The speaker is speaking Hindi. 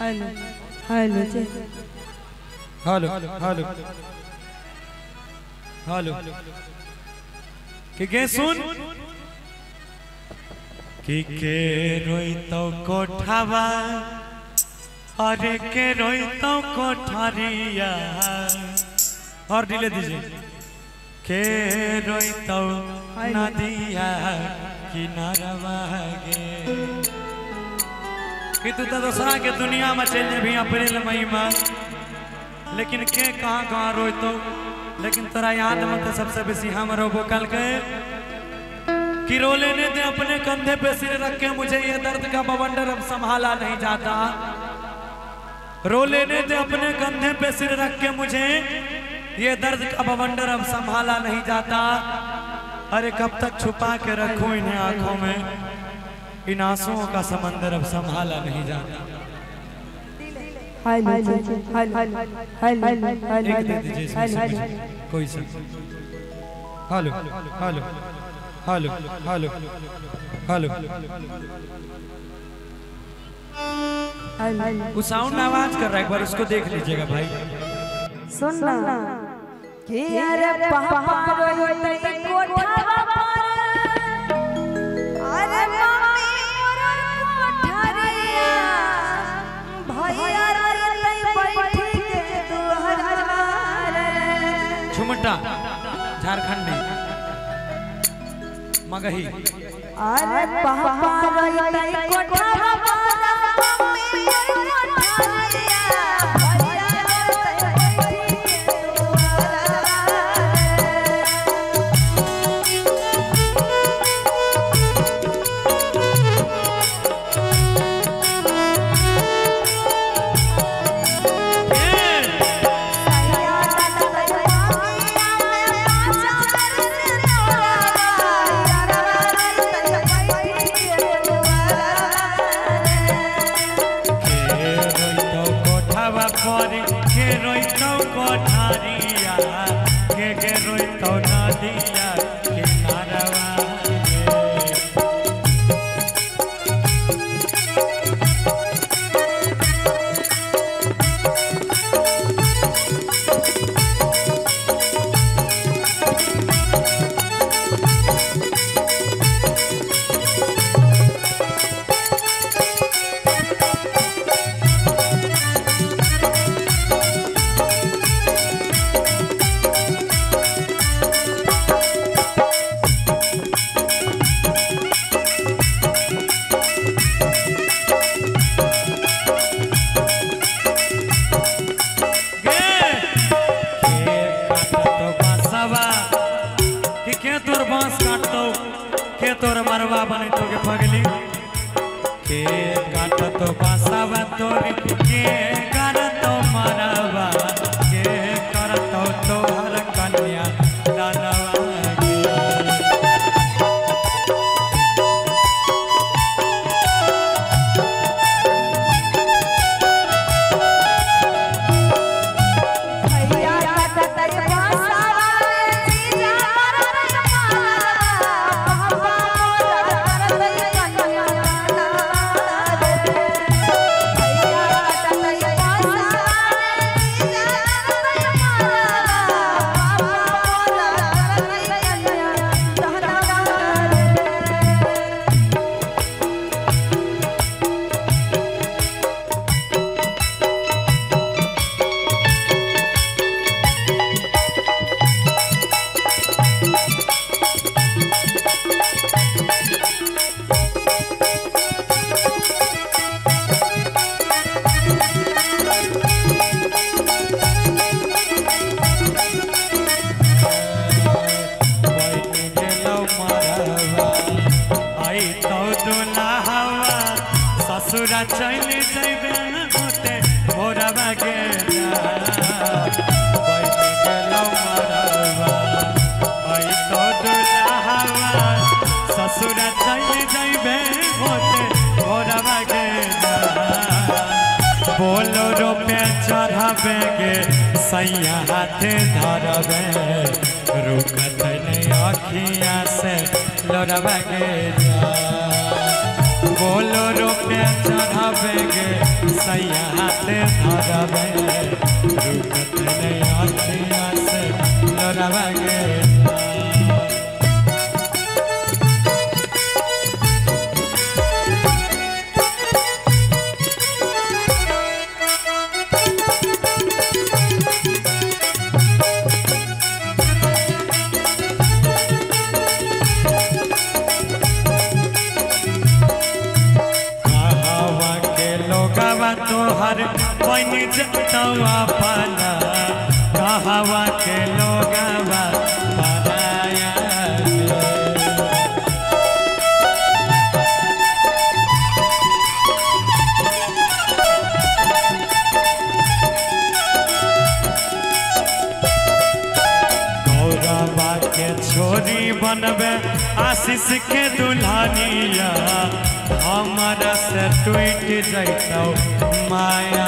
Hello hello hello hello hello. कि के सुन? कि के रोई तो कोठावा अरे के रोई तो कोठरिया। और डिले दीजिए। के रोई तो नदिया किनारवा गे कि तू तो दूसरा के दुनिया में चल भी अप्रैल मई में। लेकिन के कहाँ कहाँ रोई तो? लेकिन तोरा याद में तो सबसे बेसी हम रोबो कल के। कि रो लेने दे अपने कंधे पे सिर रख के मुझे ये दर्द का बवंडर अब संभाला नहीं जाता। रो लेने दे अपने कंधे पे सिर रख के मुझे ये दर्द का बवंडर अब संभाला नहीं जाता। अरे कब तक छुपा के रखूँ इन्हें आँखों में? इन आंसुओं का समंदर अब संभाला नहीं जाता कोई सा hello hello hello hello hello hello वो साउंड आवाज़ कर रहा है एक बार उसको देख लीजिएगा भाई सुन ना कि अरे पापा रोई तई कोठावा रे झारखंड में। मगही। अरे पापा तई कोठावा पर मम्मी मोर के तोर मरवा बने तो के पगली। के काट तो बांसवा तोर के कर तो मरवा। के कर तो तोहर कन्या दानवा ससुरा चल जैबे होते भोरवा गेला बैठ गेलौ मरवा, आई तो दुल्हवा, ससुरा चल जैबे होते भोरवा गेला बोलो रोपे चढ़ाबे गे सैया हाथे धरबे रुकत नहीं अखिया से लोरबा गे जा बोलो रुपया चढ़ावे गे सैया हाथे नहीं अखिया से लोरावा गे। तोहर बन जतवा पाला। कहवा के लोगवा बनबे। आशीष के दुल्हनिया हमारा से टूट जैतौ माया